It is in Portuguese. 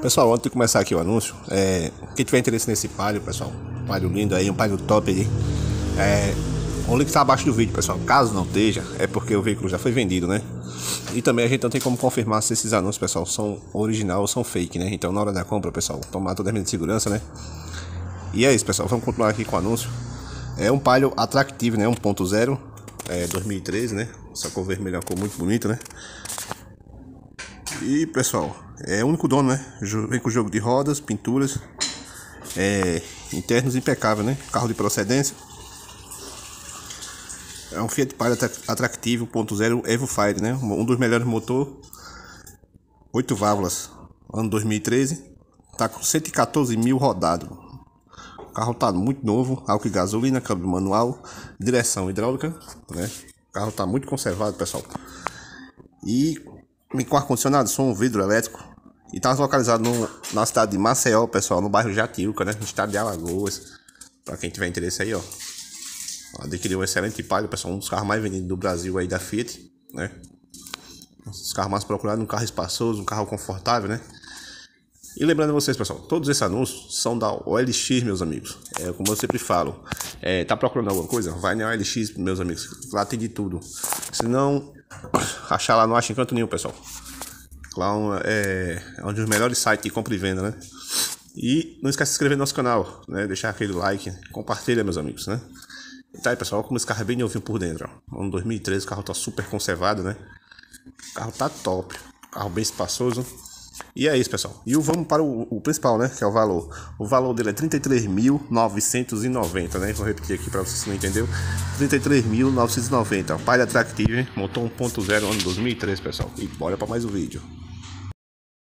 Pessoal, antes de começar aqui o anúncio, é, quem tiver interesse nesse palio, pessoal, um palio lindo aí, um palio top aí, é, o link está abaixo do vídeo, pessoal. Caso não esteja, é porque o veículo já foi vendido, né? E também a gente não tem como confirmar se esses anúncios, pessoal, são original ou são fake, né? Então na hora da compra, pessoal, tomar toda a medida de segurança, né? E é isso, pessoal. Vamos continuar aqui com o anúncio. É um palio atrativo, né? 1.0, é 2013, né? Essa cor vermelha é cor muito bonita, né? E pessoal, é o único dono, né? Vem com jogo de rodas, pinturas, é, internos impecável, né? Carro de procedência. É um Fiat Palio atrativo 1.0 Evo Fire, né? Um dos melhores motor, 8 válvulas, ano 2013. Tá com 114 mil rodado. O carro tá muito novo, álcool e gasolina, câmbio manual, direção hidráulica, né? O carro tá muito conservado, pessoal. E com ar-condicionado, som, vidro elétrico. E tá localizado no, na cidade de Maceió, pessoal, no bairro Jatiuca, né? No estado de Alagoas. Pra quem tiver interesse aí, ó. Adquiriu um excelente Palio, pessoal. Um dos carros mais vendidos do Brasil aí da Fiat, né? Um dos carros mais procurados, um carro espaçoso, um carro confortável, né? E lembrando vocês, pessoal, todos esses anúncios são da OLX, meus amigos. É, como eu sempre falo, é, tá procurando alguma coisa? Vai na OLX, meus amigos. Lá tem de tudo. Se não achar lá, não acha em canto nenhum, pessoal. Lá é, é um dos melhores sites de compra e venda, né? E não esquece de se inscrever no nosso canal, né? Deixar aquele like, compartilha, meus amigos, né? Tá aí, pessoal, como esse carro é bem novinho por dentro, ó. Ano 2013, o carro tá super conservado, né? O carro tá top. Carro bem espaçoso. E é isso, pessoal. E vamos para o, o, principal, né? Que é o valor. O valor dele é 33.990, né? Vou repetir aqui para vocês se não entendeu. 33.990. Palha Attractive, motor 1.0 ano 2003, pessoal. E bora para mais um vídeo.